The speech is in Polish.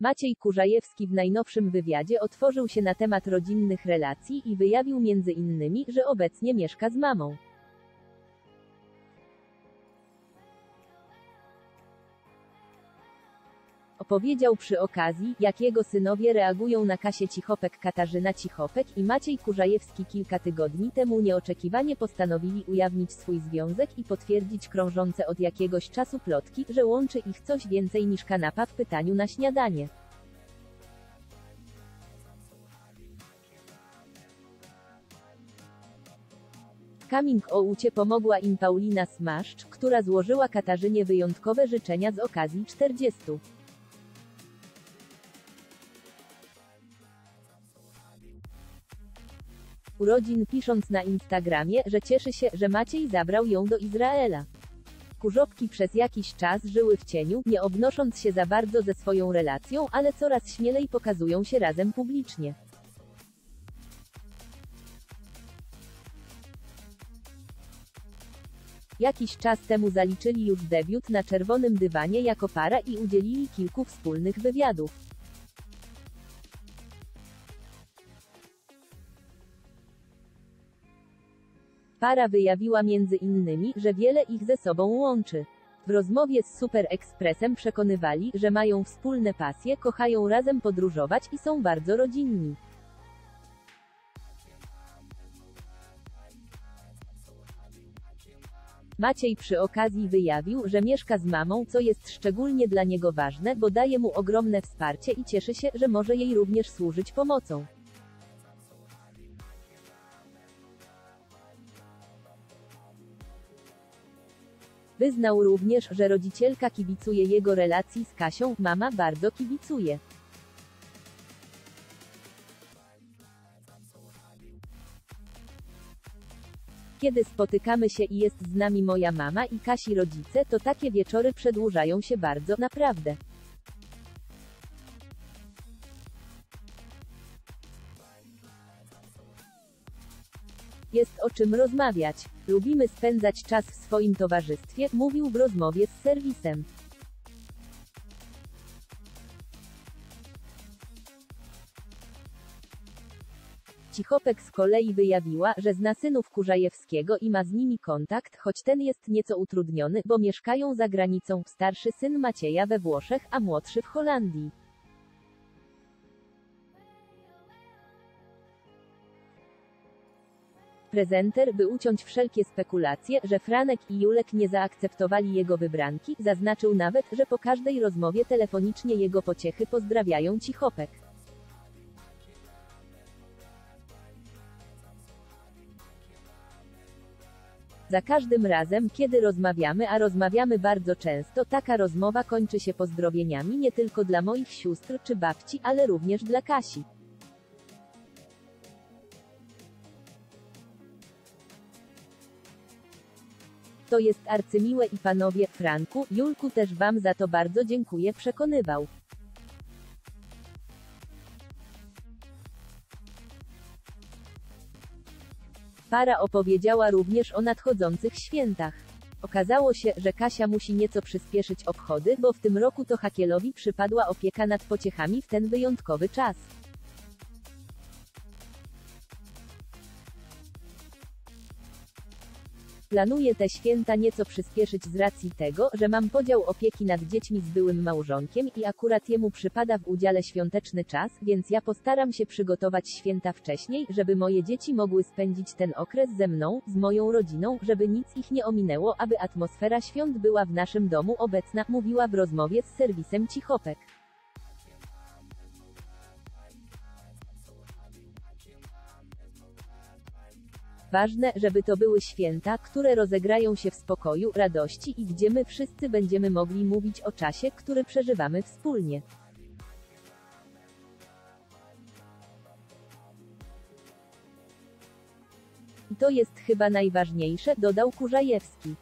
Maciej Kurzajewski w najnowszym wywiadzie otworzył się na temat rodzinnych relacji i wyjawił między innymi, że obecnie mieszka z mamą. Opowiedział przy okazji, jak jego synowie reagują na Kasię Cichopek Katarzyna Cichopek i Maciej Kurzajewski kilka tygodni temu nieoczekiwanie postanowili ujawnić swój związek i potwierdzić krążące od jakiegoś czasu plotki, że łączy ich coś więcej niż kanapa w pytaniu na śniadanie. Coming oucie pomogła im Paulina Smaszcz, która złożyła Katarzynie wyjątkowe życzenia z okazji 40. urodzin pisząc na Instagramie, że cieszy się, że Maciej zabrał ją do Izraela. Kurzopki przez jakiś czas żyły w cieniu, nie obnosząc się za bardzo ze swoją relacją, ale coraz śmielej pokazują się razem publicznie. Jakiś czas temu zaliczyli już debiut na czerwonym dywanie jako para i udzielili kilku wspólnych wywiadów. Para wyjawiła między innymi, że wiele ich ze sobą łączy. W rozmowie z Super Expressem przekonywali, że mają wspólne pasje, kochają razem podróżować i są bardzo rodzinni. Maciej przy okazji wyjawił, że mieszka z mamą, co jest szczególnie dla niego ważne, bo daje mu ogromne wsparcie i cieszy się, że może jej również służyć pomocą. Wyznał również, że rodzicielka kibicuje jego relacji z Kasią, mama bardzo kibicuje. Kiedy spotykamy się i jest z nami moja mama i Kasi rodzice, to takie wieczory przedłużają się bardzo, naprawdę. Jest o czym rozmawiać. Lubimy spędzać czas w swoim towarzystwie, mówił w rozmowie z serwisem. Cichopek z kolei wyjawiła, że zna synów Kurzajewskiego i ma z nimi kontakt, choć ten jest nieco utrudniony, bo mieszkają za granicą, starszy syn Macieja we Włoszech, a młodszy w Holandii. Prezenter, by uciąć wszelkie spekulacje, że Franek i Julek nie zaakceptowali jego wybranki, zaznaczył nawet, że po każdej rozmowie telefonicznie jego pociechy pozdrawiają Cichopek. Za każdym razem, kiedy rozmawiamy, a rozmawiamy bardzo często, taka rozmowa kończy się pozdrowieniami nie tylko dla moich sióstr czy babci, ale również dla Kasi. To jest arcymiłe i panowie, Franku, Julku też wam za to bardzo dziękuję przekonywał. Para opowiedziała również o nadchodzących świętach. Okazało się, że Kasia musi nieco przyspieszyć obchody, bo w tym roku to Hakielowi przypadła opieka nad pociechami w ten wyjątkowy czas. Planuję te święta nieco przyspieszyć z racji tego, że mam podział opieki nad dziećmi z byłym małżonkiem i akurat jemu przypada w udziale świąteczny czas, więc ja postaram się przygotować święta wcześniej, żeby moje dzieci mogły spędzić ten okres ze mną, z moją rodziną, żeby nic ich nie ominęło, aby atmosfera świąt była w naszym domu obecna, mówiła w rozmowie z serwisem Cichopek. Ważne, żeby to były święta, które rozegrają się w spokoju, radości i gdzie my wszyscy będziemy mogli mówić o czasie, który przeżywamy wspólnie. To jest chyba najważniejsze, dodał Kurzajewski.